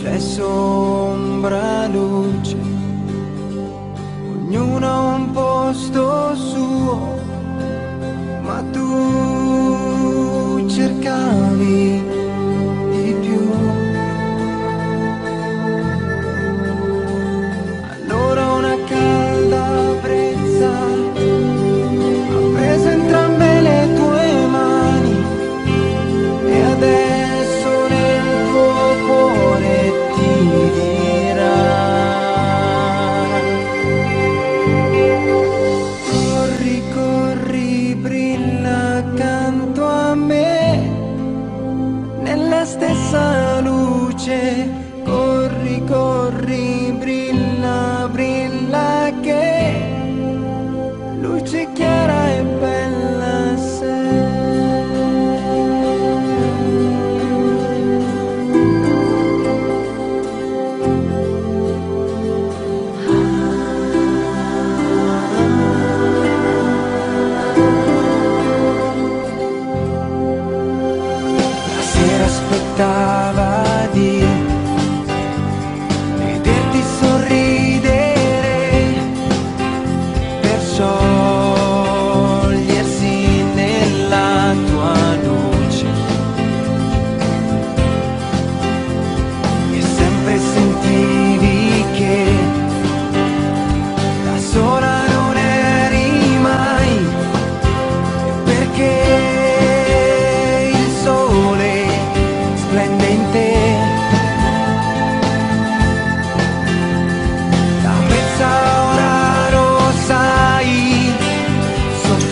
riflesso ombra luce, ognuno ha un posto suo, ma tu să luce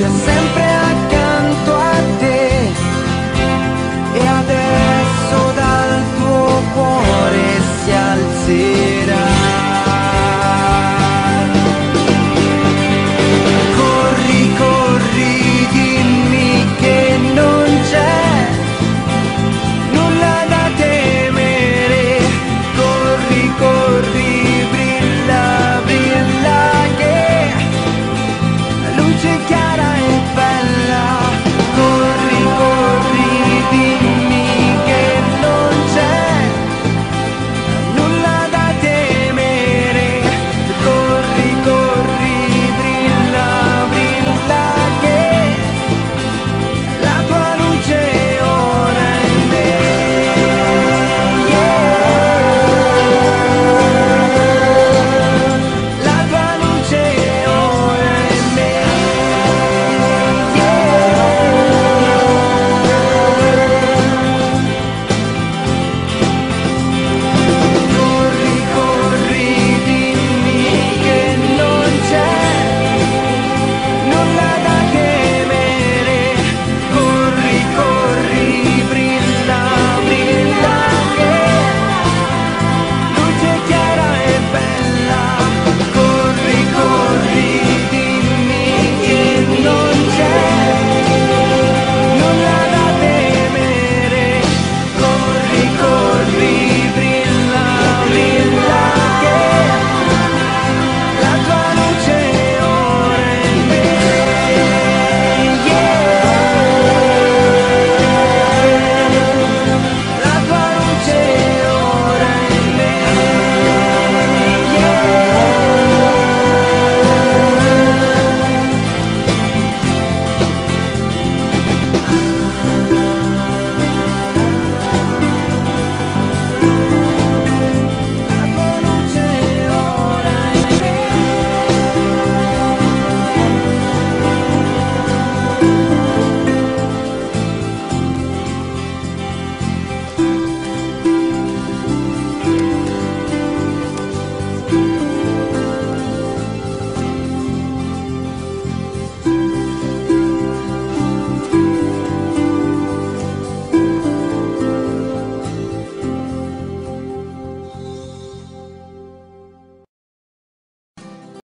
Yo